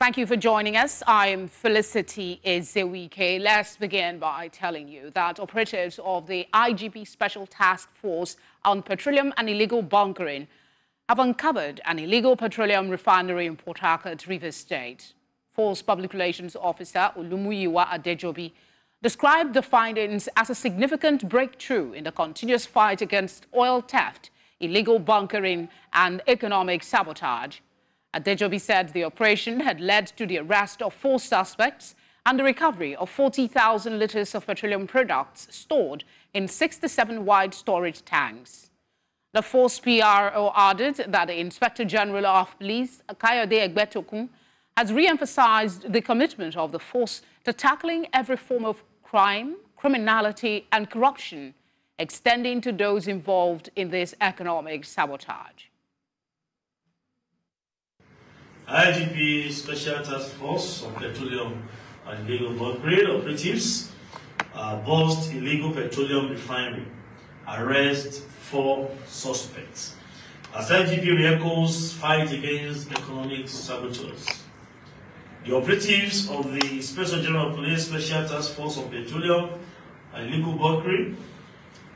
Thank you for joining us. I'm Felicity Ezewike. Let's begin by telling you that operatives of the IGP Special Task Force on Petroleum and Illegal Bunkering have uncovered an illegal petroleum refinery in Port Harcourt, Rivers State. Force Public Relations Officer Olumuyiwa Adejobi described the findings as a significant breakthrough in the continuous fight against oil theft, illegal bunkering and economic sabotage. Adejobi said the operation had led to the arrest of four suspects and the recovery of 40,000 litres of petroleum products stored in 67 wide storage tanks. The force PRO added that the Inspector General of Police, Kayode Egbetokun, has re-emphasized the commitment of the force to tackling every form of crime, criminality and corruption, extending to those involved in this economic sabotage. IGP Special Task Force on Petroleum and Illegal Bulk operatives uh, burst illegal petroleum refinery, arrest four suspects. As IGP re fight against economic saboteurs, the operatives of the Special General Police Special Task Force on Petroleum and Illegal Bulk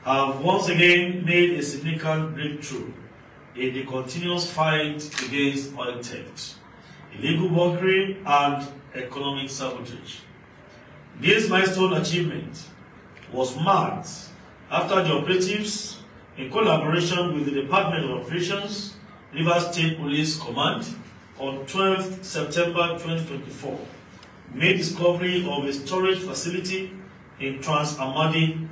have once again made a significant breakthrough in the continuous fight against oil theft illegal bunkering, and economic sabotage. This milestone achievement was marked after the operatives, in collaboration with the Department of Operations, Rivers State Police Command, on 12 September 2024, made discovery of a storage facility in Trans-Amadi,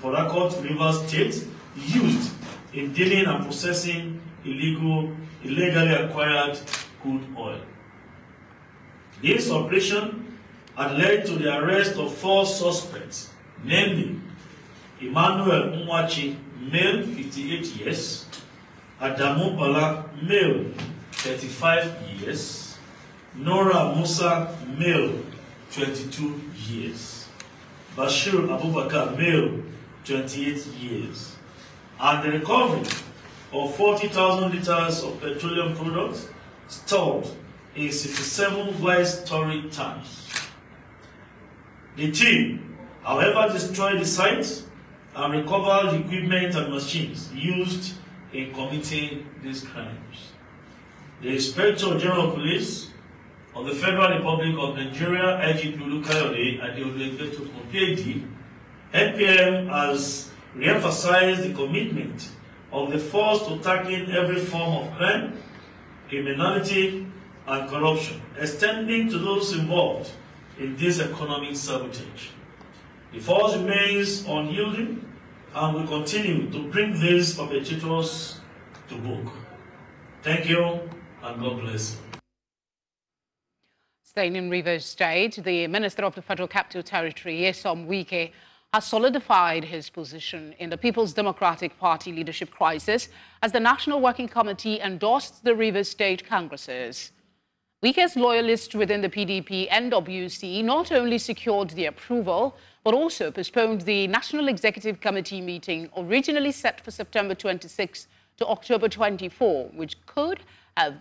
Port Harcourt, Rivers State, used in dealing and processing illegal, illegally acquired crude oil. This operation had led to the arrest of four suspects, namely Emmanuel Mwachi, male 58 years, Adamu Bala, male 35 years, Nora Musa, male 22 years, Bashir Abubakar, male 28 years, and the recovery of 40,000 liters of petroleum products stored in 67 wide storage tanks. The team, however, destroyed the site and recovered equipment and machines used in committing these crimes. The Inspector General of Police of the Federal Republic of Nigeria, IGP Olukayode Adeolu Egbetokun PhD, NPM has re-emphasized the commitment of the force to tackling every form of crime criminality, and corruption, extending to those involved in this economic sabotage. The force remains unyielding and will continue to bring these perpetrators to book. Thank you and God bless you. Staying in Rivers State, the Minister of the Federal Capital Territory, Nyesom Wike, has solidified his position in the People's Democratic Party leadership crisis as the National Working Committee endorsed the Rivers State Congresses. Wike's loyalists within the PDP and NWC not only secured the approval, but also postponed the National Executive Committee meeting originally set for September 26 to October 24, which could have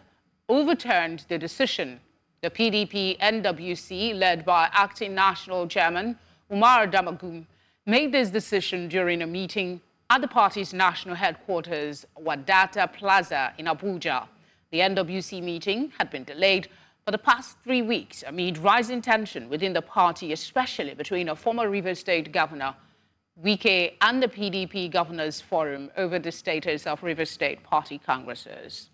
overturned the decision. The PDP NWC, led by acting national chairman Umar Damagum, made this decision during a meeting at the party's national headquarters, Wadata Plaza in Abuja. The NWC meeting had been delayed for the past three weeks amid rising tension within the party, especially between a former Rivers State governor, Wike, and the PDP Governors Forum over the status of Rivers State party congresses.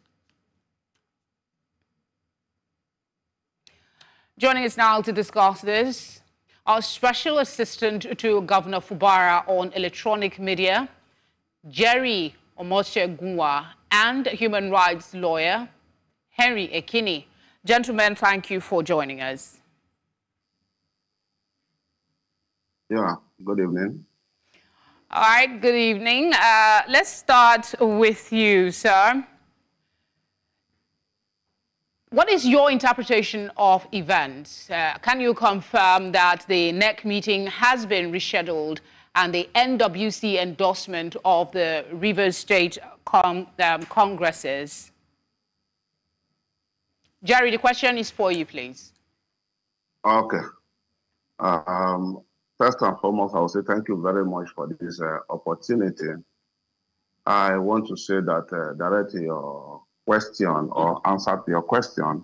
Joining us now to discuss this our special assistant to Governor Fubara on electronic media, Jerry Omoshe Gunwa, and human rights lawyer, Henry Ekini. Gentlemen, thank you for joining us. Yeah, good evening. All right, good evening. Uh, let's start with you, sir. What is your interpretation of events? Uh, can you confirm that the NEC meeting has been rescheduled and the NWC endorsement of the Rivers State con um, Congresses? Jerry, the question is for you, please. Okay. Um, first and foremost, I will say thank you very much for this uh, opportunity. I want to say that uh, direct your question or answer to your question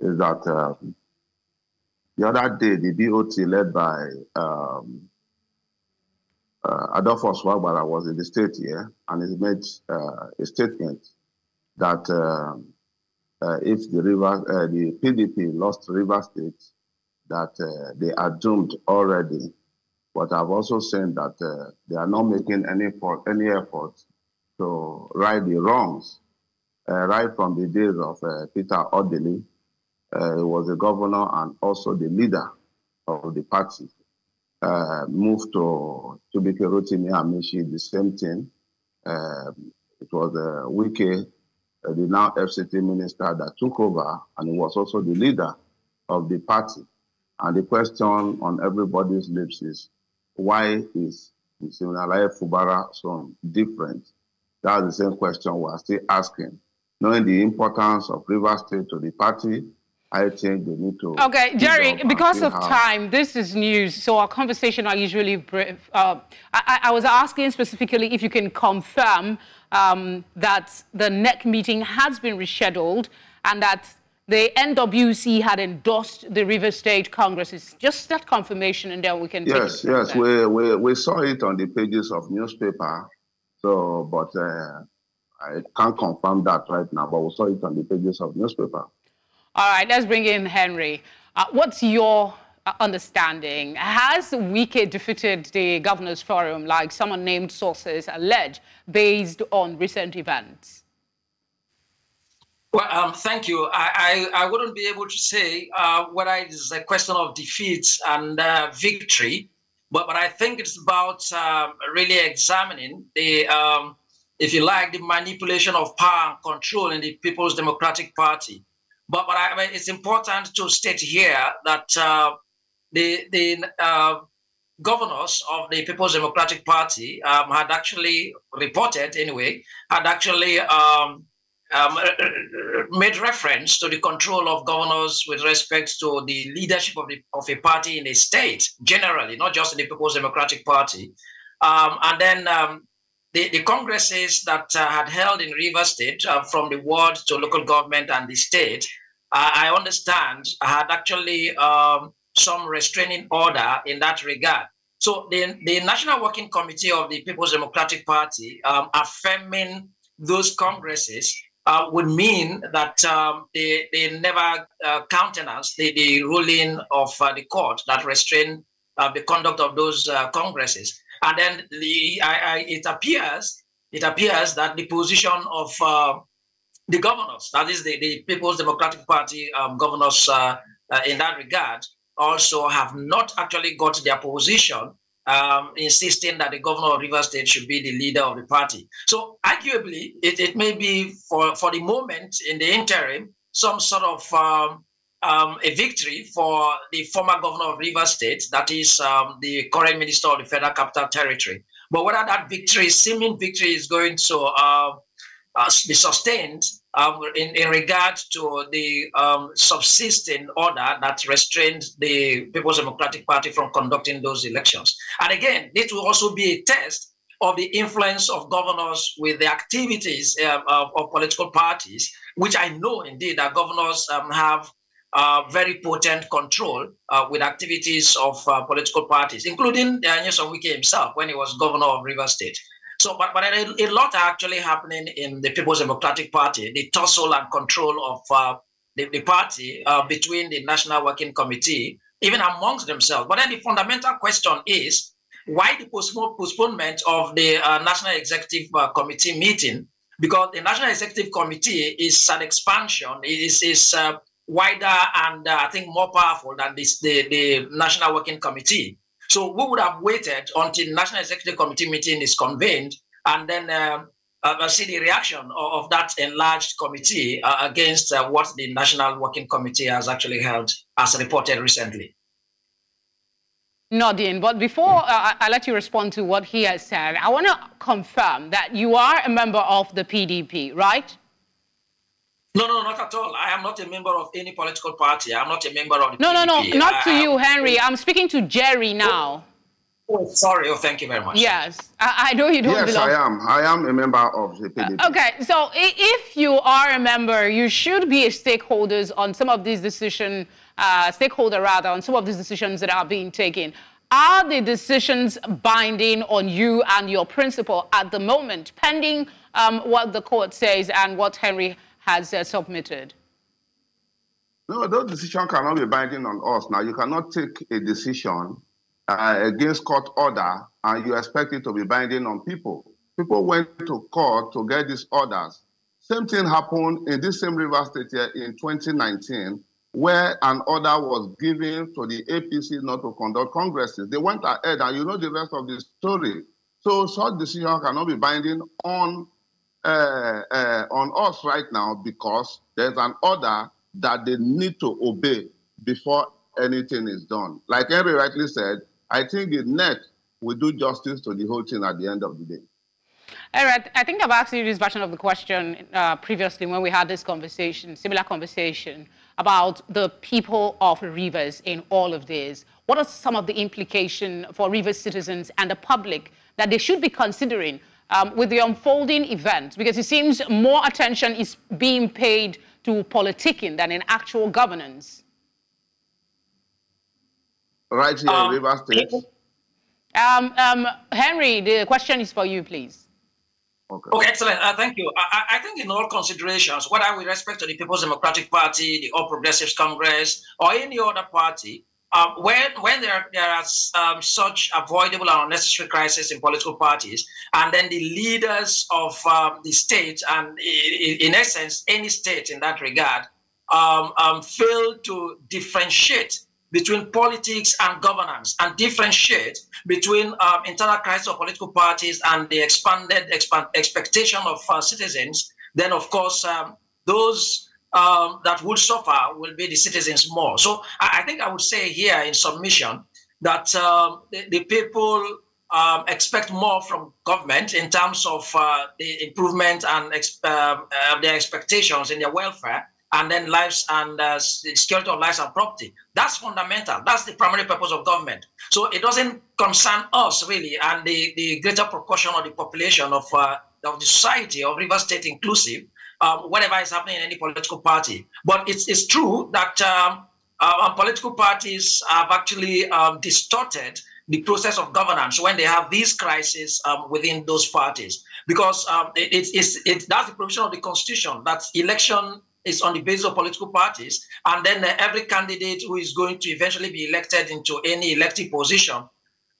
is that uh, the other day, the BOT led by um, uh, Adolphus Wabara was in the state here, and he made uh, a statement that um, uh, if the river, uh, the PDP lost River State, that uh, they are doomed already. But I've also said that uh, they are not making any effort, any effort to right the wrongs. Right from the days of Peter Odili, he was the governor and also the leader of the party. Uh, moved to Chibuike Rotimi Amaechi, the same thing. Uh, it was uh, Wike uh, the now FCT minister that took over, and he was also the leader of the party. And the question on everybody's lips is, why is Siminalayi Fubara so different? That's the same question we're still asking. Knowing the importance of River State to the party, I think they need to. Okay, Jerry, because of time, this is news. So our conversation are usually brief. Uh, I, I, was asking specifically if you can confirm um, that the NEC meeting has been rescheduled and that the NWC had endorsed the River State Congress. Is just that confirmation, and then we can. Yes, yes, we, we we saw it on the pages of newspaper. So, but uh, I can't confirm that right now. But we saw it on the pages of newspaper. All right, let's bring in Henry. Uh, what's your uh, understanding? Has Wike defeated the Governors Forum, like some unnamed sources allege, based on recent events? Well, um, thank you. I, I, I, wouldn't be able to say uh, whether it is a question of defeat and uh, victory, but, but I think it's about um, really examining the, um, if you like, the manipulation of power and control in the People's Democratic Party. But, but I, it's important to state here that uh, the, the uh, governors of the People's Democratic Party um, had actually reported, anyway, had actually um, um, made reference to the control of governors with respect to the leadership of, the, of a party in a state, generally, not just in the People's Democratic Party. Um, and then um, the, the congresses that uh, had held in River State, uh, from the ward to local government and the state, I understand, had actually um, some restraining order in that regard. So the, the National Working Committee of the People's Democratic Party um, affirming those congresses uh, would mean that um, they, they never uh, countenance the, the ruling of uh, the court that restrained uh, the conduct of those uh, congresses. And then the, I, I, it appears it appears that the position of uh, the governors, that is the, the People's Democratic Party um, governors uh, uh, in that regard, also have not actually got their position, um, insisting that the governor of River State should be the leader of the party. So arguably, it, it may be for, for the moment, in the interim, some sort of um, um, a victory for the former governor of River State, that is um, the current minister of the Federal Capital Territory. But whether that victory, seeming victory, is going to uh, uh, be sustained um, in, in regard to the um, subsisting order that restrained the People's Democratic Party from conducting those elections. And again, this will also be a test of the influence of governors with the activities uh, of, of, political parties, which I know indeed that governors um, have uh, very potent control uh, with activities of uh, political parties, including Nyesom Wike himself when he was governor of River State. So, but, but a, a, lot actually happening in the People's Democratic Party, the tussle and control of uh, the, the, party uh, between the National Working Committee, even amongst themselves. But then the fundamental question is why the postponement of the uh, National Executive Committee meeting? Because the National Executive Committee is an expansion, it is, is wider and uh, I think more powerful than this, the, the National Working Committee. So we would have waited until National Executive Committee meeting is convened and then uh, uh, see the reaction of, of that enlarged committee uh, against uh, what the National Working Committee has actually held as reported recently. Nordin, but before uh, I let you respond to what he has said, I want to confirm that you are a member of the PDP, right? No, no, not at all. I am not a member of any political party. I'm not a member of the No, PDP. no, no, not I, to I, you, Henry. I'm speaking to Jerry now. Oh, sorry. Oh, thank you very much. Yes, I, I know you don't Yes, belong. I am. I am a member of the PDP. Okay, so if you are a member, you should be a stakeholder on some of these decisions, uh, stakeholder rather, on some of these decisions that are being taken. Are the decisions binding on you and your principal at the moment, pending um, what the court says and what Henry has uh, submitted? No, those decisions cannot be binding on us. Now, you cannot take a decision uh, against court order and you expect it to be binding on people. People went to court to get these orders. Same thing happened in this same River State here in 2019, where an order was given to the APC not to conduct congresses. They went ahead, and you know the rest of the story. So such decision cannot be binding on uh, uh, on us right now because there's an order that they need to obey before anything is done. Like Henry rightly said, I think the net will do justice to the whole thing at the end of the day. All right, I think I've asked you this version of the question uh, previously when we had this conversation, similar conversation, about the people of Rivers in all of this. What are some of the implications for Rivers citizens and the public that they should be considering um, with the unfolding event? Because it seems more attention is being paid to politicking than in actual governance. Right here Um, in River State. Um, um, Henry, the question is for you, please. Okay. Okay, excellent. Uh, thank you. I, I I think in all considerations, whether with respect to the People's Democratic Party, the All Progressives Congress, or any other party, um, when when there there are um, such avoidable and unnecessary crises in political parties, and then the leaders of um, the state, and in, in essence any state in that regard, um, um, fail to differentiate between politics and governance and differentiate between internal crisis of political parties and the expanded expand, expectation of uh, citizens, then of course those um, that would suffer will be the citizens more. So I, I think I would say here in submission that um, the, the people um, expect more from government in terms of uh, the improvement and ex- uh, uh, their expectations in their welfare and then lives and uh, security of lives and property. That's fundamental. That's the primary purpose of government. So it doesn't concern us really and the, the greater proportion of the population of, uh, of the society of River State inclusive, um, whatever is happening in any political party. But it's, it's true that um, uh, political parties have actually um, distorted the process of governance when they have these crises um, within those parties. Because um, it, it's, it, that's the provision of the constitution that election is on the basis of political parties, and then uh, every candidate who is going to eventually be elected into any elective position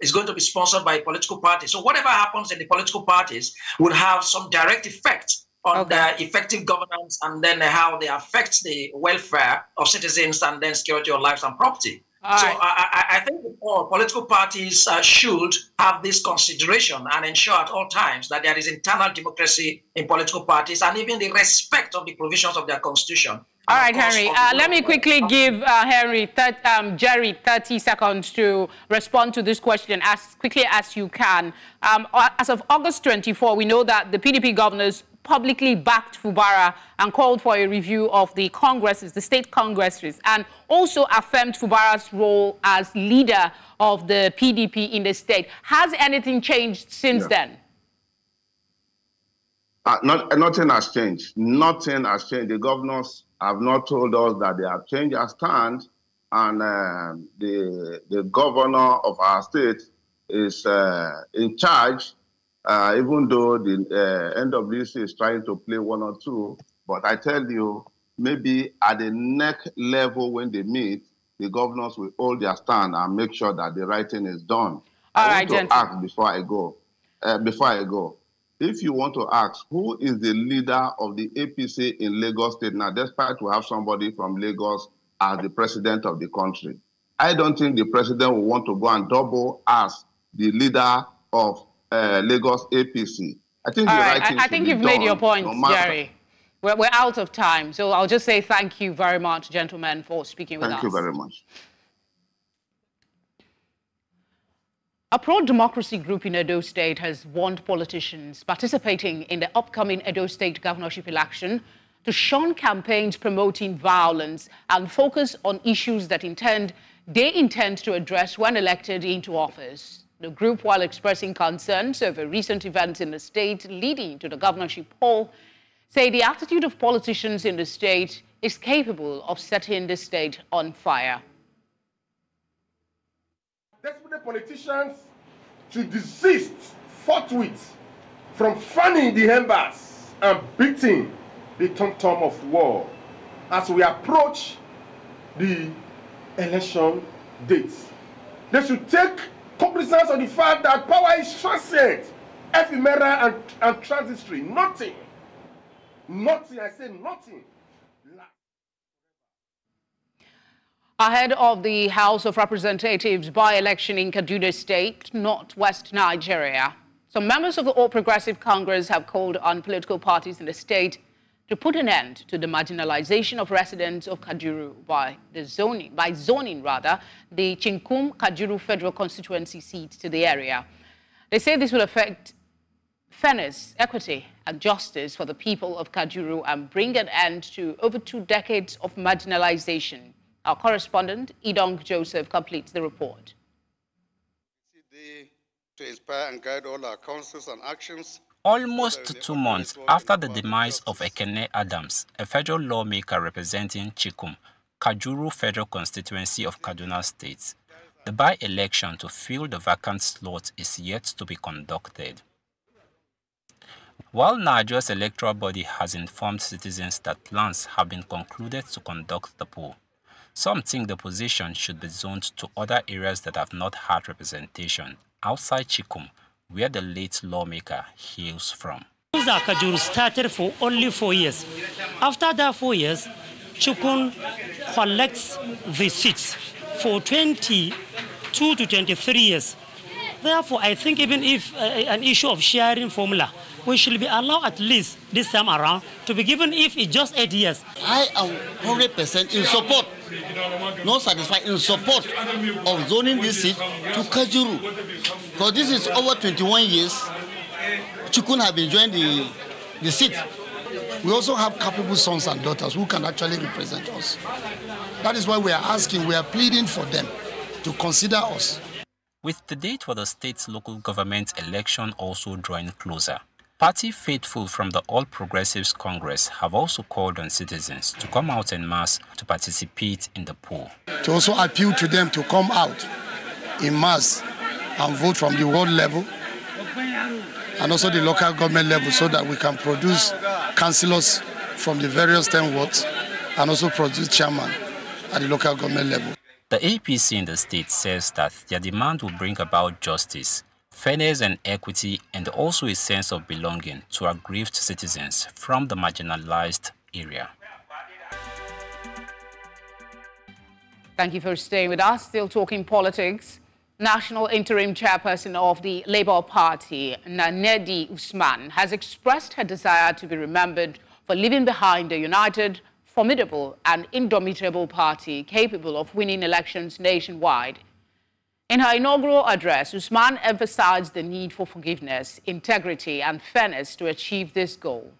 is going to be sponsored by a political party. So whatever happens in the political parties would have some direct effect on Okay. the effective governance and then how they affect the welfare of citizens and then security of lives and property. All so right. I, I, I think all political parties uh, should have this consideration and ensure at all times that there is internal democracy in political parties and even the respect of the provisions of their constitution. All right, And right, of course, Henry. Uh, let me quickly give uh, Henry, um, Jerry, 30 seconds to respond to this question as quickly as you can. Um, uh, as of August 24, we know that the PDP governors publicly backed Fubara and called for a review of the congresses, the state congresses, and also affirmed Fubara's role as leader of the PDP in the state. Has anything changed since Yeah. then? Uh, not, nothing has changed. Nothing has changed. The governors have not told us that they have changed their stand, and um the the governor of our state is uh, in charge. Uh, even though the uh, NWC is trying to play one or two, but I tell you, maybe at the NEC level when they meet, the governors will hold their stand and make sure that the right thing is done. All I right, want to ask before I go. Uh, before I go, if you want to ask who is the leader of the APC in Lagos State now, despite we have somebody from Lagos as the president of the country, I don't think the president will want to go and double as the leader of uh, Lagos APC. I think All right I, I think you've made your point, no Jerry. We're, we're out of time, so I'll just say thank you very much, gentlemen, for speaking with Thank us. Thank you very much. A pro-democracy group in Edo State has warned politicians participating in the upcoming Edo State governorship election to shun campaigns promoting violence and focus on issues that intend, they intend to address when elected into office. The group, while expressing concerns over recent events in the state leading to the governorship poll, say the attitude of politicians in the state is capable of setting the state on fire. Desperate politicians should desist forthwith from fanning the embers and beating the tom-tom of war as we approach the election dates. They should take cognizance of the fact that power is transient, ephemeral, and, and transitory. Nothing, nothing, I say nothing. Ahead of the House of Representatives by-election in Kaduna State, northwest Nigeria, some members of the All Progressive Congress have called on political parties in the state to put an end to the marginalization of residents of Kajuru by the zoning, by zoning rather, the Chikun Kajuru Federal Constituency seat to the area. They say this will affect fairness, equity, and justice for the people of Kajuru and bring an end to over two decades of marginalization. Our correspondent, Idong Joseph, completes the report. To inspire and guide all our councils and actions Almost two months after the demise of Ekene Adams, a federal lawmaker representing Chikun, Kajuru Federal Constituency of Kaduna State, the by-election to fill the vacant slot is yet to be conducted. While Nigeria's electoral body has informed citizens that plans have been concluded to conduct the poll, some think the position should be zoned to other areas that have not had representation outside Chikun where the late lawmaker hails from. Kajuru started for only four years. After that four years, Chikun collects the seats for 22 to 23 years. Therefore, I think even if uh, an issue of sharing formula, we should be allowed at least this time around to be given if it's just eight years. I am 100% in support, not satisfied, in support of zoning this seat to Kajuru. Because this is over 21 years, Chikun have enjoyed the, the seat. We also have capable sons and daughters who can actually represent us. That is why we are asking, we are pleading for them to consider us. With the date for the state's local government election also drawing closer, Party faithful from the All Progressives Congress have also called on citizens to come out en masse to participate in the poll. To also appeal to them to come out in mass and vote from the world level and also the local government level so that we can produce councillors from the various 10 wards and also produce chairman at the local government level. The APC in the state says that their demand will bring about justice fairness and equity, and also a sense of belonging to aggrieved citizens from the marginalized area. Thank you for staying with us. Still talking politics. National Interim Chairperson of the Labour Party, Nenadi Usman, has expressed her desire to be remembered for leaving behind a united, formidable and indomitable party capable of winning elections nationwide in her inaugural address, Usman emphasized the need for forgiveness, integrity and fairness to achieve this goal.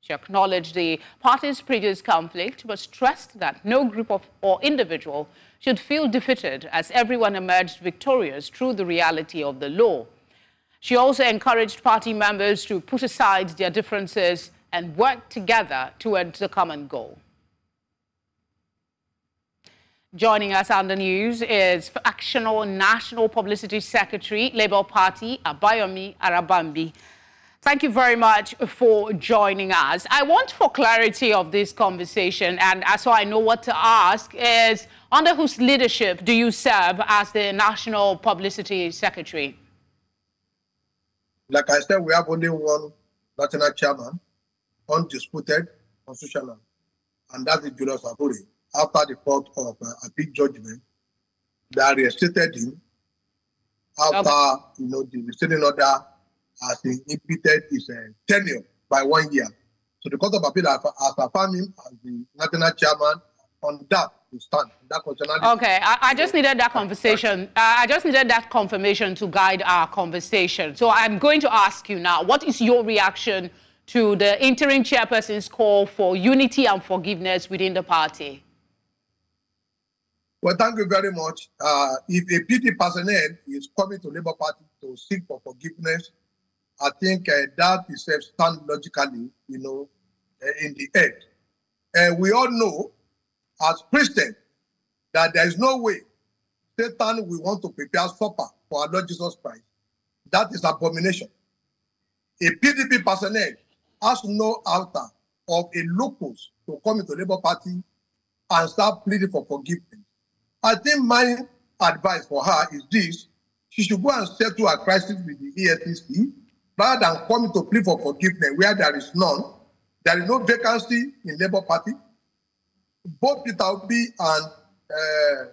She acknowledged the party's previous conflict, but stressed that no group of, or individual should feel defeated as everyone emerged victorious through the reality of the law. She also encouraged party members to put aside their differences and work together towards a common goal. Joining us on the news is Fractional National Publicity Secretary, Labour Party, Abayomi Arabambi. Thank you very much for joining us. I want for clarity of this conversation, and so I know what to ask, is under whose leadership do you serve as the National Publicity Secretary? Like I said, we have only one national chairman, undisputed, constitutional, and that's the Julius Abure after the court of uh, appeal judgment that reinstated him after okay. you know the restraining order has inhibited his uh, tenure by one year. So the court of appeal has, has affirmed him as the national chairman on that to stand. That okay, I, I, just needed that conversation. Uh, I just needed that confirmation to guide our conversation. So I'm going to ask you now, what is your reaction to the interim chairperson's call for unity and forgiveness within the party? Well, thank you very much. Uh, if a PD personnel is coming to Labour Party to seek for forgiveness, I think uh, that is uh, stand logically, you know, uh, in the head. Uh, we all know, as Christians, that there is no way Satan will want to prepare supper for our Lord Jesus Christ. That is abomination. A PDP personnel has no altar of a locus to come into Labour Party and start pleading for forgiveness. I think my advice for her is this. She should go and settle her crisis with the EFCC rather than coming to plead for forgiveness where there is none. There is no vacancy in Labour Party. Both Peter Obi and uh,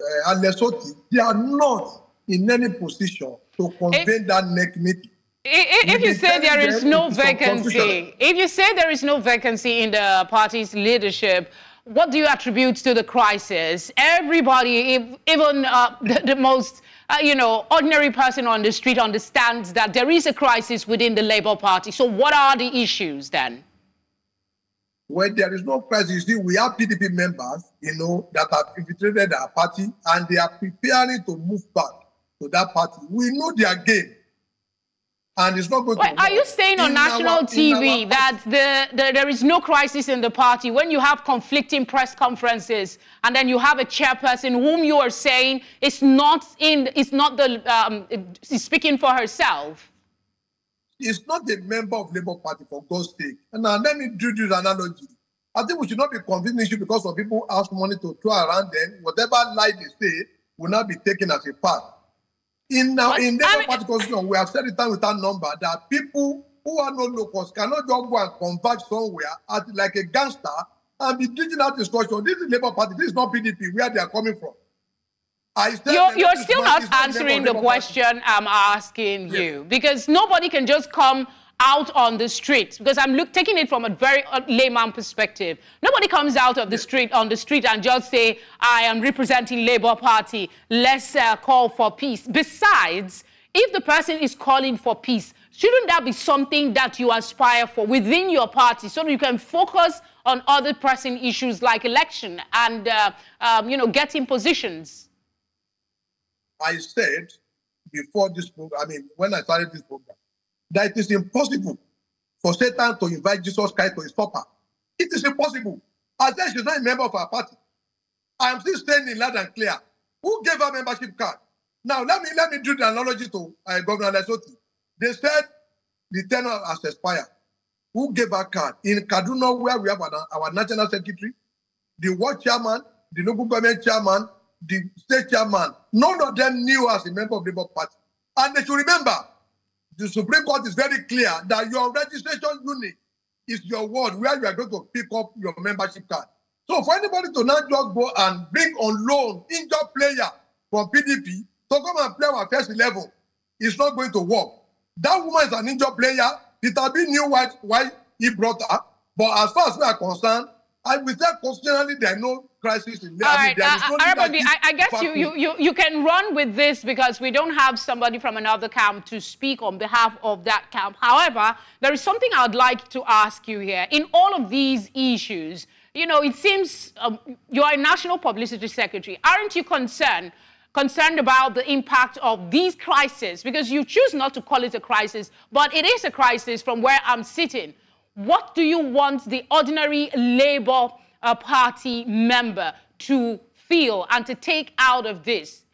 uh, Alex Otti, they are not in any position to convene if, that next meeting. If, if you say there is no vacancy, if you say there is no vacancy in the party's leadership, what do you attribute to the crisis? Everybody, even uh, the, the, most, uh, you know, ordinary person on the street understands that there is a crisis within the Labour Party. So what are the issues then? When there is no crisis, you see, we have PDP members, you know, that have infiltrated our party and they are preparing to move back to that party. We know their game and it's not going to. Are you saying on national our, TV that the, the, there is no crisis in the party when you have conflicting press conferences and then you have a chairperson whom you are saying is not in, is not the, um, speaking for herself? It's not a member of Labour Party for God's sake. And now let me do this analogy. I think we should not be convincing issue because some people who ask money to throw around them. Whatever lie they say will not be taken as a fact. In now, in Labour Party constitution, we have said it time with that number that people who are no locals cannot just go and converge somewhere as like a gangster and be teaching that discussion. This is Labour Party. This is not PDP. Where they are coming from. You're, you're still not answering the question Party. I'm asking yes. you because nobody can just come out on the street because I'm look, taking it from a very uh, layman perspective. Nobody comes out of the street on the street and just say, I am representing Labour Party. Let's uh, call for peace. Besides, if the person is calling for peace, shouldn't that be something that you aspire for within your party so that you can focus on other pressing issues like election and, uh, um, you know, getting positions? I said before this program, I mean, when I started this program, that it is impossible for Satan to invite Jesus Christ to his supper. It is impossible. I said she's not a member of our party. I am still standing loud and clear. Who gave her membership card? Now let me let me do the analogy to uh, Governor Lesotho. They said the tenure has expired. Who gave her card? In Kaduna, where we have our, our national secretary, the ward chairman, the local government chairman, the state chairman, none of them knew as a member of the Labour Party. And they should remember the Supreme Court is very clear that your registration unit is your ward where you are going to pick up your membership card. So for anybody to not just go and bring on loan injured player from PDP to come and play our first level, it's not going to work. That woman is an injured player. Peter B knew why, why he brought her. But as far as we are concerned, I will say constitutionally there are no crisis in there. All right, I, mean, uh, no I, I, guess you, you, you, you can run with this because we don't have somebody from another camp to speak on behalf of that camp. However, there is something I'd like to ask you here. In all of these issues, you know, it seems um, you're a national publicity secretary. Aren't you concerned concerned about the impact of these crises because you choose not to call it a crisis, but it is a crisis from where I'm sitting. What do you want the ordinary Labour uh, Party member to feel and to take out of this?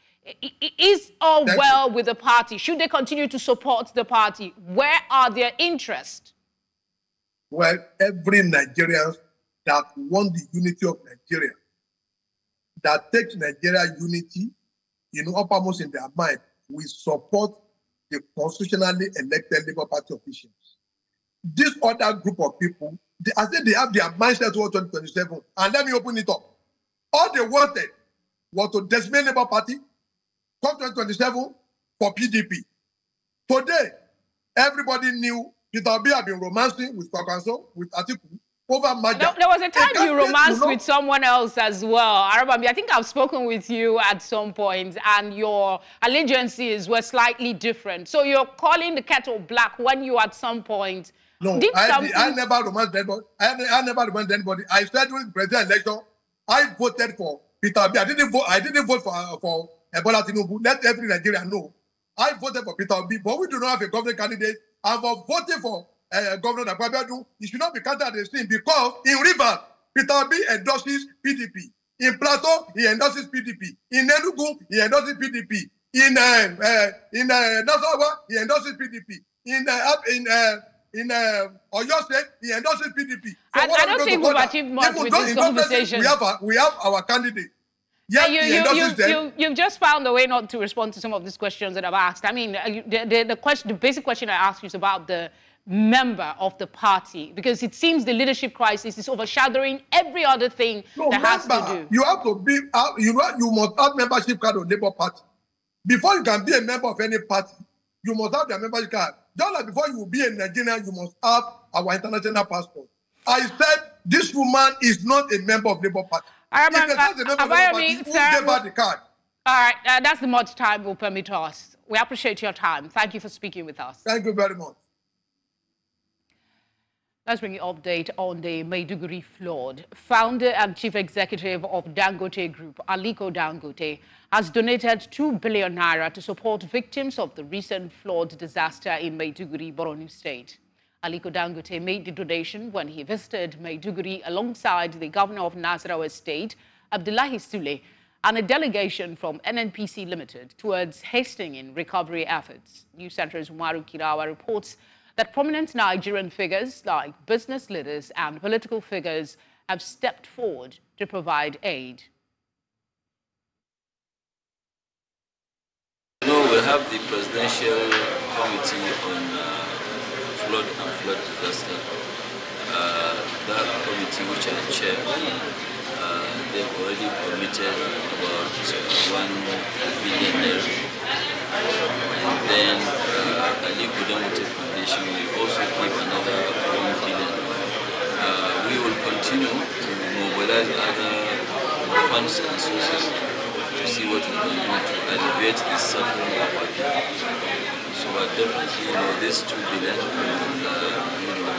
Is all That's well with the party? Should they continue to support the party? Where are their interests? Well, every Nigerian that want the unity of Nigeria, that takes Nigeria unity, you know, uppermost in their mind, we support the constitutionally elected Labour Party officials this other group of people, they, I said they have their mindset towards 2027. And let me open it up. All they wanted was to decimate Labour Party, come 2027 for PDP. Today, everybody knew Peter Obi had been romancing with Kwankwaso, with Atiku, over Maja. There, was a time you romanced with someone else as well. I I think I've spoken with you at some point, and your allegiances were slightly different. So you're calling the kettle black when you at some point No, Did I, something- I never romanced anybody. I, I never romanced anybody. I said during the president election, I voted for Peter Obi. I didn't vote. I didn't vote for uh, for Ebola Tinubu. Let every Nigerian know. I voted for Peter Obi, but we do not have a government candidate. And for voting for uh, Governor Akpabio, it should not be counted as a sin because in Rivers, Peter Obi endorses PDP. In Plateau, he endorses PDP. In Enugu, he endorses PDP. In uh, uh, in uh, Nasarawa, he endorses PDP. In uh, in uh, in uh, Oyo State, he endorses PDP. I- what I we don't think we've achieved much with this conversation. We have a, we have our candidate. Yet you, you, you, you've just found a way not to respond to some of these questions that I've asked. I mean, uh, the, the, the, question, the basic question I asked you is about the member of the party, because it seems the leadership crisis is overshadowing every other thing No, that has to do. You have to be, uh, you know, you must have membership card of Labour Party. Before you can be a member of any party, you must have the membership card. Just like before you will be a Nigerian, you must have our international passport. I said this woman is not a member of Labour Party. I am- if it's not a member of Labour Party, who sir, gave her the card? All right, uh, that's the much time will permit us. We appreciate your time. Thank you for speaking with us. Thank you very much. Let's bring you an update on the Maiduguri flood. Founder and chief executive of Dangote Group, Aliko Dangote, has donated 2 billion naira to support victims of the recent flood disaster in Maiduguri, Borno State. Aliko Dangote made the donation when he visited Maiduguri alongside the governor of Nasarawa State, Abdullahi Sule, and a delegation from NNPC Limited towards hastening in recovery efforts. News Central's Umaru Kirawa reports that prominent Nigerian figures like business leaders and political figures have stepped forward to provide aid. We have the Presidential Committee on uh, Flood and Flood Disaster. Uh, that committee, which I chair, uh, they've already committed about uh, one billion naira. And then uh, Aliko Dangote Foundation will also give another one billion. Uh, we will continue to mobilize other funds and sources see what we can do to alleviate the suffering of our people. So uh, definitely, you know, this two billion, uh, you know,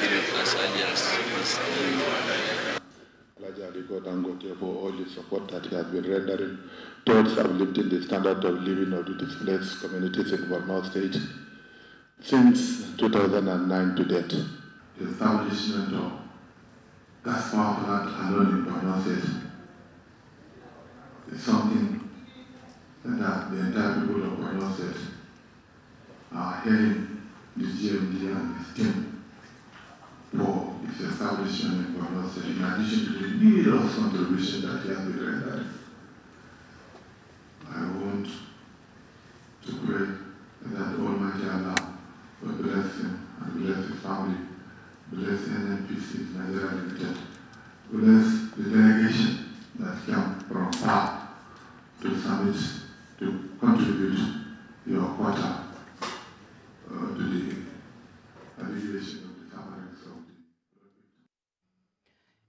give it as early as this year. Dangote for all the support that he has been rendering towards uplifting the standard of living of the displaced communities in Borno State since 2009 to date. The establishment of gas power plant alone in Borno State is something that the entire people of Borno State are hailing the GMD and its team for its establishment in Borno State, in addition to the numerous contributions that he has been rendering. I want to pray that Almighty Allah will bless him and bless his family, bless NNPC Nigeria Limited, bless the delegation that came from far to the summit to contribute your quota uh, to the alleviation of the sufferings of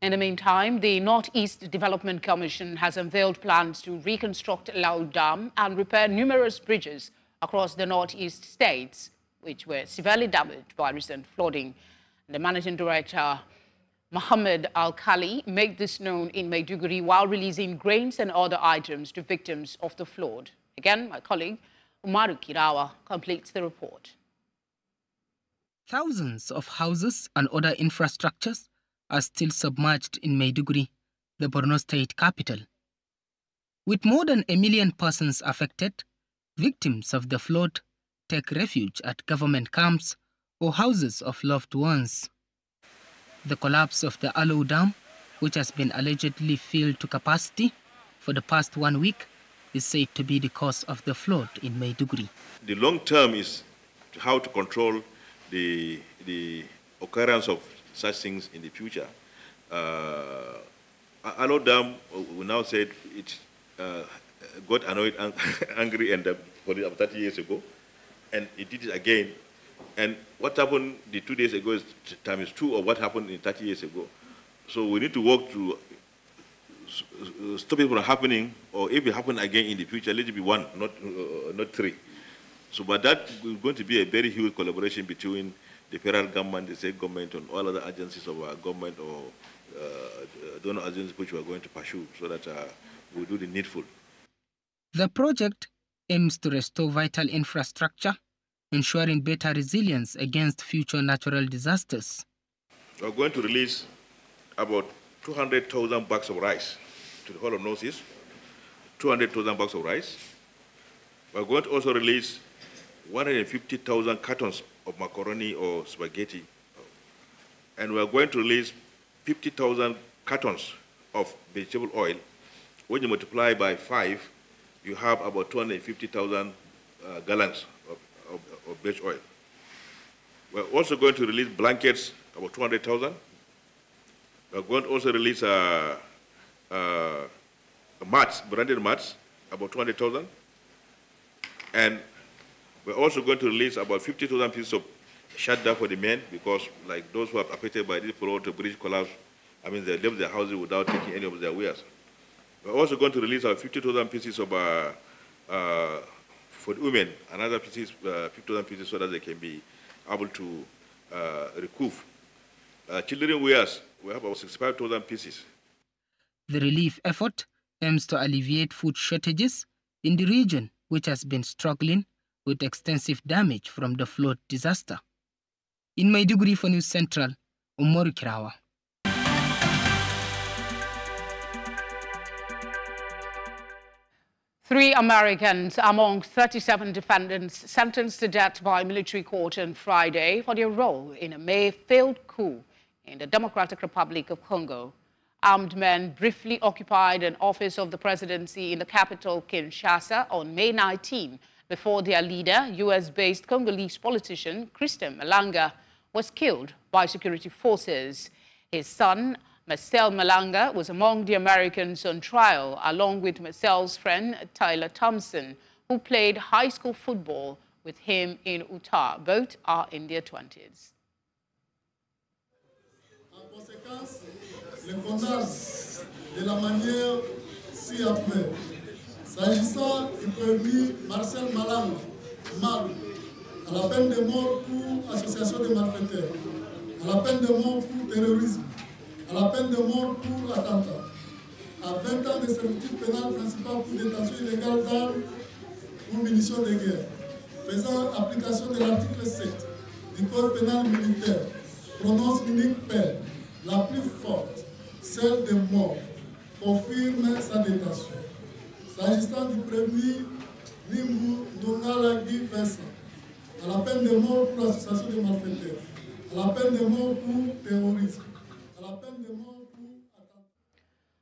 In the meantime, the Northeast Development Commission has unveiled plans to reconstruct Lau Dam and repair numerous bridges across the Northeast states, which were severely damaged by recent flooding. The managing director, Mohammed Alkali, made this known in Maiduguri while releasing grains and other items to victims of the flood. Again, my colleague, Umaru Kirawa, completes the report. Thousands of houses and other infrastructures are still submerged in Maiduguri, the Borno state capital. With more than a million persons affected, victims of the flood take refuge at government camps or houses of loved ones. The collapse of the Alau Dam, which has been allegedly filled to capacity for the past one week, is said to be the cause of the flood in Maiduguri. The long term is how to control the, the occurrence of such things in the future. Uh, Dam, uh, we now said it uh, got annoyed, ang- angry, and uh, for 30 years ago, and it did it again. And what happened the two days ago is times two of what happened in 30 years ago. So we need to work to stop it from happening, or if it happen again in the future, let it be one, not uh, not three. So, but that is going to be a very huge collaboration between the federal government, the state government, and all other agencies of our government or uh, donor agencies which we are going to pursue so that uh, we do the needful. The project aims to restore vital infrastructure, ensuring better resilience against future natural disasters. We are going to release about 200,000 bags of rice to the whole of Northeast, 200,000 bags of rice. We are going to also release 150,000 cartons of macaroni or spaghetti. And we are going to release 50,000 cartons of vegetable oil. When you multiply by five, you have about 250,000 uh, gallons of, oil. We're also going to release blankets, about 200,000. We're going to also release uh, uh, mats, branded mats, about 200,000. And we're also going to release about 50,000 pieces of shadda for the men because like those who are affected by this the bridge collapse, I mean, they left their houses without taking any of their wares. We're also going to release our 50,000 pieces of, uh, uh, for women, another pieces, uh, 50,000 pieces so that they can be able to uh, recoup. Uh, children wears, we have about 65,000 pieces. The relief effort aims to alleviate food shortages in the region, which has been struggling with extensive damage from the flood disaster. In Maiduguri for News Central, Umaru Kirawa. Three Americans among 37 defendants sentenced to death by military court on Friday for their role in a May failed coup in the Democratic Republic of Congo. Armed men briefly occupied an office of the presidency in the capital, Kinshasa, on May 19 before their leader, U.S.-based Congolese politician Christian Malanga, was killed by security forces. His son, Marcel Malanga, was among the Americans on trial, along with Marcel's friend Tyler Thompson, who played high school football with him in Utah. Both are in their 20s. de la manière ci-après. S'agissant du prévenu Marcel Malang, Mal, à la peine de mort pour association de malfaiteurs, à la peine de mort pour terrorisme, à la peine de mort pour attentat, à 20 ans de servitude pénale principale pour détention illégale d'armes ou munitions de guerre, faisant application de l'article 7 du Code pénal militaire, prononce l'unique peine, la plus forte, celle de mort, confirme sa détention. S'agissant du prévenu Limbu Ndongala Guy Vincent, à la peine de mort pour l'association de malfaiteurs, à la peine de mort pour terrorisme,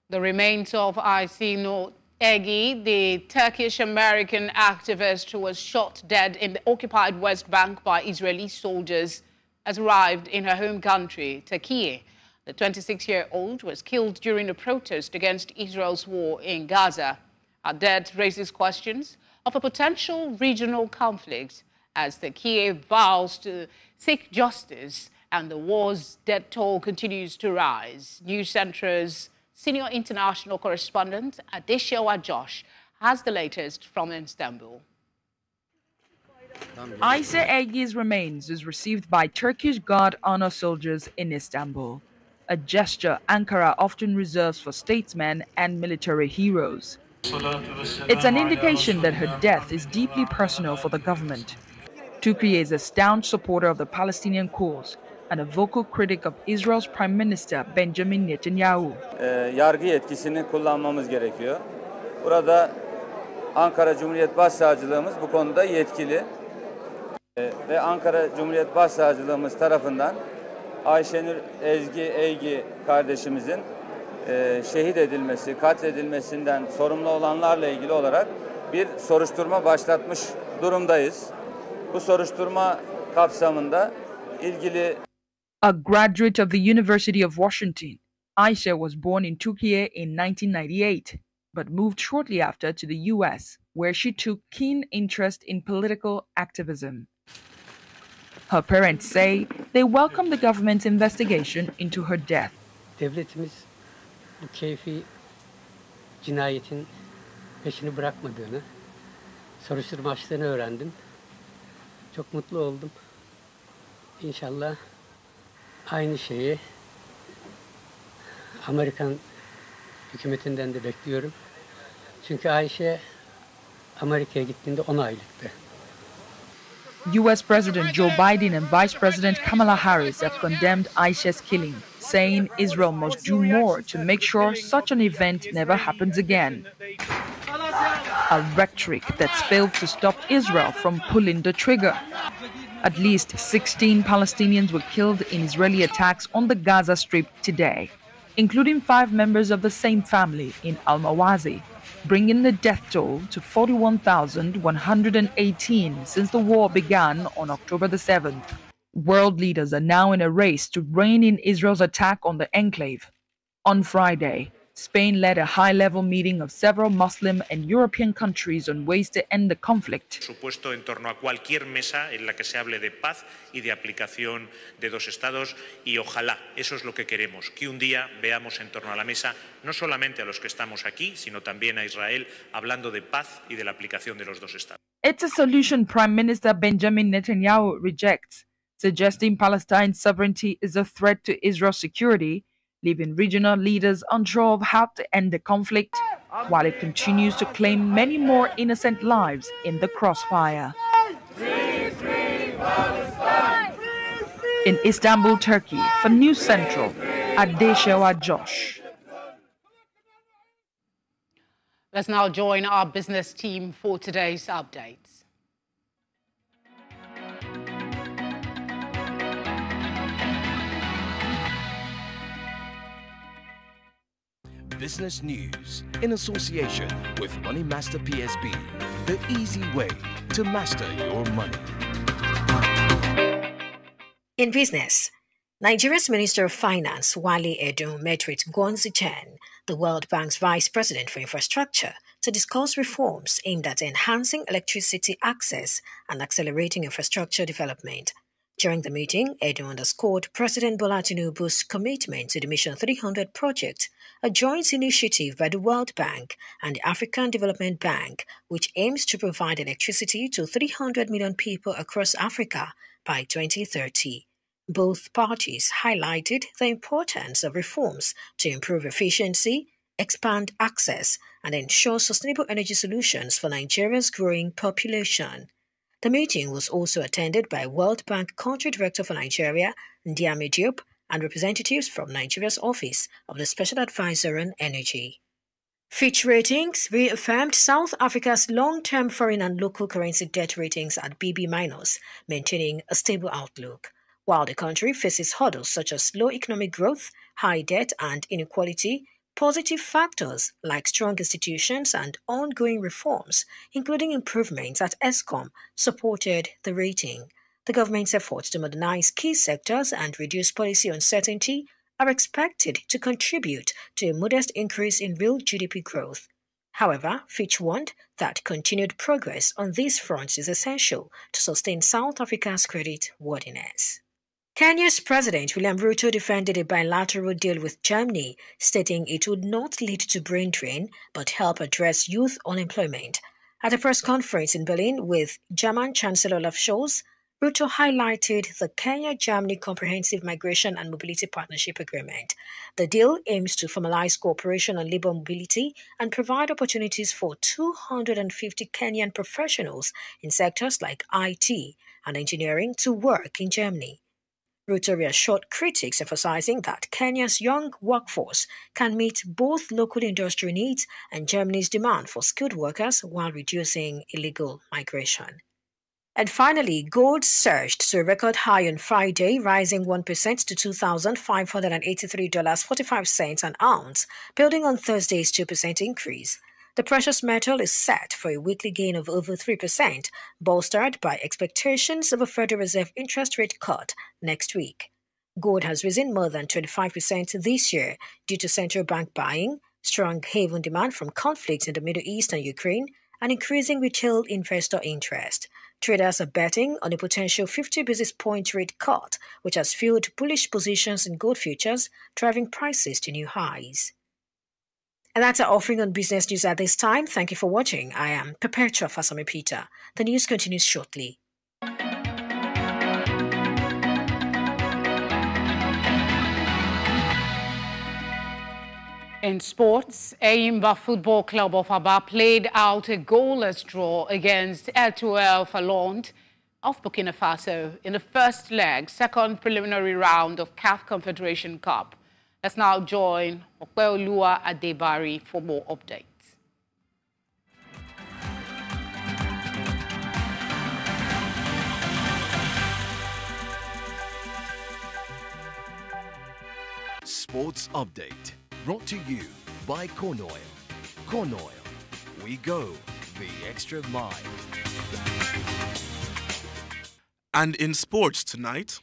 The remains of Aysenur Eygi, the Turkish-American activist who was shot dead in the occupied West Bank by Israeli soldiers, has arrived in her home country, Turkey. The 26-year-old was killed during a protest against Israel's war in Gaza. Her death raises questions of a potential regional conflict as Kiev vows to seek justice and the war's death toll continues to rise. News Central's senior international correspondent Adeshewa Josh has the latest from Istanbul. Isa Eygi's remains is received by Turkish Guard honor soldiers in Istanbul, a gesture Ankara often reserves for statesmen and military heroes. It's an indication that her death is deeply personal for the government. Tukri is a staunch supporter of the Palestinian cause and a vocal critic of Israel's Prime Minister Benjamin Netanyahu. yargı yetkisini kullanmamız gerekiyor. Burada Ankara Cumhuriyet Başsavcılığımız bu konuda yetkili. Ve Ankara Cumhuriyet Başsavcılığımız tarafından Ayşenur Ezgi Eygi kardeşimizin şehit edilmesi, katledilmesinden sorumlu olanlarla ilgili olarak bir soruşturma başlatmış durumdayız. Bu soruşturma kapsamında ilgili A graduate of the University of Washington, Aisha was born in Turkey in 1998, but moved shortly after to the US, where she took keen interest in political activism. Her parents say they welcome the government's investigation into her death. Soruşturma açtığını öğrendim. Çok mutlu oldum. İnşallah aynı şeyi Amerikan hükümetinden de bekliyorum. Çünkü Ayşe Amerika'ya gittiğinde 10 aylıktı. US President Joe Biden and Vice President Kamala Harris have condemned Aisha's killing, saying Israel must do more to make sure such an event never happens again. A rhetoric that's failed to stop Israel from pulling the trigger. At least 16 Palestinians were killed in Israeli attacks on the Gaza Strip today, including five members of the same family in Al Mawasi, bringing the death toll to 41,118 since the war began on October the 7th. World leaders are now in a race to rein in Israel's attack on the enclave. On Friday, Spain led a high level meeting of several Muslim and European countries on ways to end the conflict. Supuesto en torno a cualquier mesa en la que se hable de paz y de aplicación de dos estados y ojalá eso es lo que queremos, que un día veamos en torno a la mesa no solamente a los que estamos aquí, sino también a Israel hablando de paz y de la aplicación de los dos estados. It's a solution Prime Minister Benjamin Netanyahu rejects, suggesting Palestine's sovereignty is a threat to Israel's security leaving regional leaders unsure of how to end the conflict, while it continues to claim many more innocent lives in the crossfire. In Istanbul, Turkey, for News Central, Adeshewa Josh. Let's now join our business team for today's updates. Business News in association with Money Master PSB, the easy way to master your money. In business, Nigeria's Minister of Finance, Wale Edun, met with Guangzhe Chen, the World Bank's Vice President for Infrastructure, to discuss reforms aimed at enhancing electricity access and accelerating infrastructure development. During the meeting, Edun underscored President Bola Tinubu's commitment to the Mission 300 project, a joint initiative by the World Bank and the African Development Bank, which aims to provide electricity to 300 million people across Africa by 2030. Both parties highlighted the importance of reforms to improve efficiency, expand access, and ensure sustainable energy solutions for Nigeria's growing population. The meeting was also attended by World Bank Country Director for Nigeria, Ndiame Diop, and representatives from Nigeria's Office of the Special Advisor on Energy. Fitch Ratings reaffirmed South Africa's long-term foreign and local currency debt ratings at BB-, minus, maintaining a stable outlook. While the country faces hurdles such as low economic growth, high debt and inequality, Positive factors like strong institutions and ongoing reforms, including improvements at Eskom, supported the rating. The government's efforts to modernize key sectors and reduce policy uncertainty are expected to contribute to a modest increase in real GDP growth. However, Fitch warned that continued progress on these fronts is essential to sustain South Africa's credit worthiness. Kenya's President William Ruto defended a bilateral deal with Germany, stating it would not lead to brain drain but help address youth unemployment. At a press conference in Berlin with German Chancellor Olaf Scholz, Ruto highlighted the Kenya Germany Comprehensive Migration and Mobility Partnership Agreement. The deal aims to formalize cooperation on labor mobility and provide opportunities for 250 Kenyan professionals in sectors like IT and engineering to work in Germany. Ruto reassured critics, emphasizing that Kenya's young workforce can meet both local industry needs and Germany's demand for skilled workers while reducing illegal migration. And finally, gold surged to a record high on Friday, rising 1% to $2,583.45 an ounce, building on Thursday's 2% increase. The precious metal is set for a weekly gain of over 3%, bolstered by expectations of a Federal Reserve interest rate cut next week. Gold has risen more than 25% this year due to central bank buying, strong haven demand from conflicts in the Middle East and Ukraine, and increasing retail investor interest. Traders are betting on a potential 50 basis point rate cut, which has fueled bullish positions in gold futures, driving prices to new highs. And that's our offering on business news at this time. Thank you for watching. I am Perpetua Fasame Peter. The news continues shortly. In sports, Enyimba Football Club of Aba played out a goalless draw against Etoile Filante of Burkina Faso in the first leg, second preliminary round of CAF Confederation Cup. Let's now join Okweolua Adebari for more updates. Sports Update. Brought to you by Corn Oil. Corn Oil. We go the extra mile. And in sports tonight,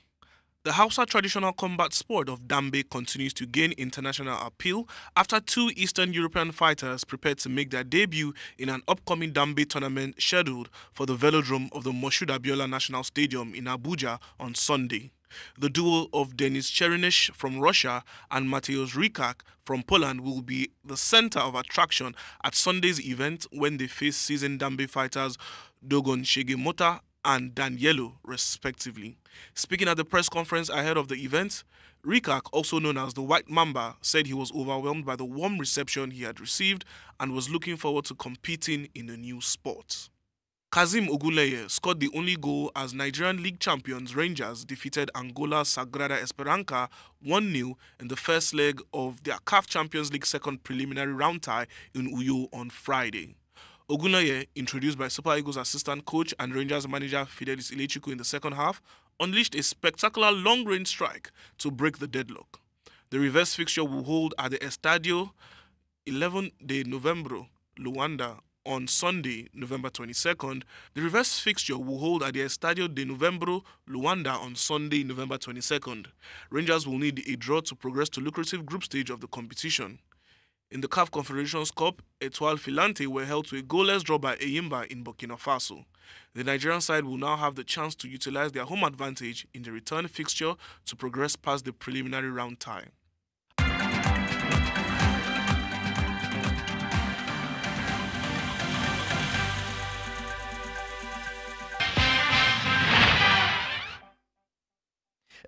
the Hausa traditional combat sport of Dambe continues to gain international appeal after two Eastern European fighters prepared to make their debut in an upcoming Dambe tournament scheduled for the velodrome of the Moshood Abiola National Stadium in Abuja on Sunday. The duo of Denis Chernish from Russia and Mateusz Rikak from Poland will be the center of attraction at Sunday's event when they face seasoned Dambe fighters Dogon Shegemota and Danielo, respectively. Speaking at the press conference ahead of the event, Rikak, also known as the White Mamba, said he was overwhelmed by the warm reception he had received and was looking forward to competing in the new sport. Kazim Ogunleye scored the only goal as Nigerian League champions Rangers defeated Angola Sagrada Esperanca 1-0 in the first leg of their CAF Champions League second preliminary round tie in Uyo on Friday. Ogunleye, introduced by Super Eagles assistant coach and Rangers manager Fidelis Ilechukwu in the second half, unleashed a spectacular long-range strike to break the deadlock. The reverse fixture will hold at the Estadio 11 de Novembro, Luanda, on Sunday, November 22nd. The reverse fixture will hold at the Estadio de Novembro, Luanda on Sunday, November 22nd. Rangers will need a draw to progress to lucrative group stage of the competition. In the CAF Confederations Cup, Etoile Filante were held to a goalless draw by Enyimba in Burkina Faso. The Nigerian side will now have the chance to utilize their home advantage in the return fixture to progress past the preliminary round tie.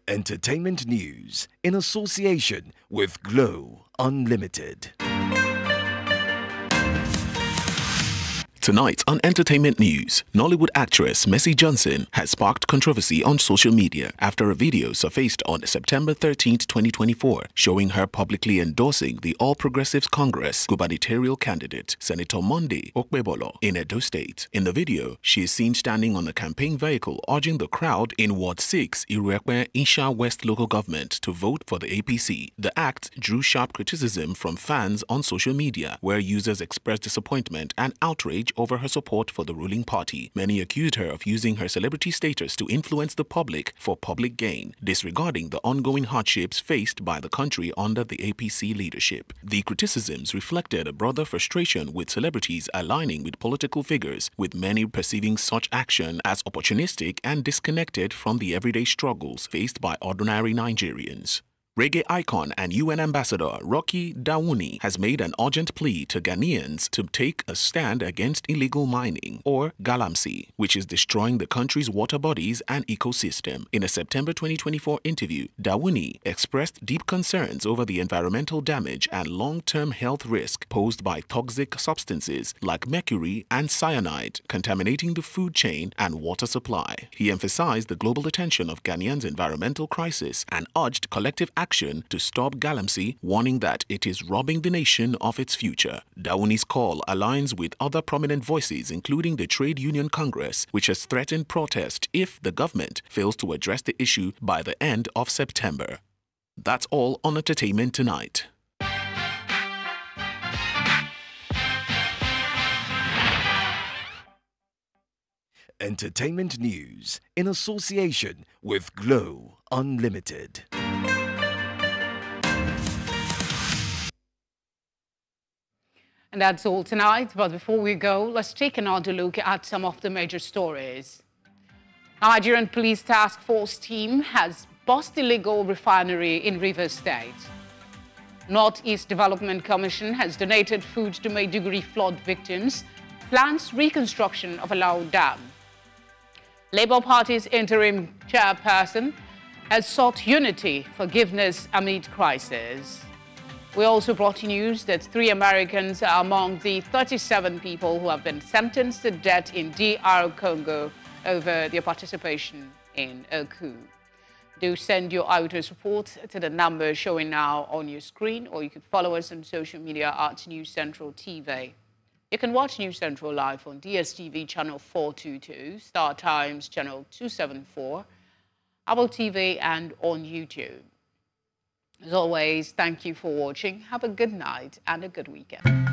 Entertainment news in association with Glow Unlimited. Tonight on Entertainment News, Nollywood actress Mercy Johnson has sparked controversy on social media after a video surfaced on September 13, 2024, showing her publicly endorsing the All Progressives Congress gubernatorial candidate, Senator Monday Okpebolo, in Edo State. In the video, she is seen standing on a campaign vehicle urging the crowd in Ward 6, Iruekwe, Isha West local government to vote for the APC. The act drew sharp criticism from fans on social media, where users expressed disappointment and outrage over her support for the ruling party. Many accused her of using her celebrity status to influence the public for public gain, disregarding the ongoing hardships faced by the country under the APC leadership. The criticisms reflected a broader frustration with celebrities aligning with political figures, with many perceiving such action as opportunistic and disconnected from the everyday struggles faced by ordinary Nigerians. Reggae icon and UN ambassador Rocky Dawuni has made an urgent plea to Ghanaians to take a stand against illegal mining, or galamsey, which is destroying the country's water bodies and ecosystem. In a September 2024 interview, Dawuni expressed deep concerns over the environmental damage and long-term health risk posed by toxic substances like mercury and cyanide contaminating the food chain and water supply. He emphasized the global attention of Ghanaians' environmental crisis and urged collective action action to stop Galamsey, warning that it is robbing the nation of its future. Dawuni's call aligns with other prominent voices, including the Trade Union Congress, which has threatened protest if the government fails to address the issue by the end of September. That's all on Entertainment Tonight. Entertainment news in association with Glow Unlimited. And that's all tonight. But before we go, let's take another look at some of the major stories. Nigerian Police Task Force team has bust illegal refinery in Rivers State. Northeast Development Commission has donated food to Maiduguri flood victims, plans reconstruction of Alau Dam. Labour Party's interim chairperson has sought unity, forgiveness amid crisis. We also brought you news that three Americans are among the 37 people who have been sentenced to death in DR Congo over their participation in a coup. Do send your eyewitness report to the number showing now on your screen, or you can follow us on social media at News Central TV. You can watch News Central live on DSTV channel 422, Star Times channel 274, Apple TV, and on YouTube. As always, thank you for watching. Have a good night and a good weekend.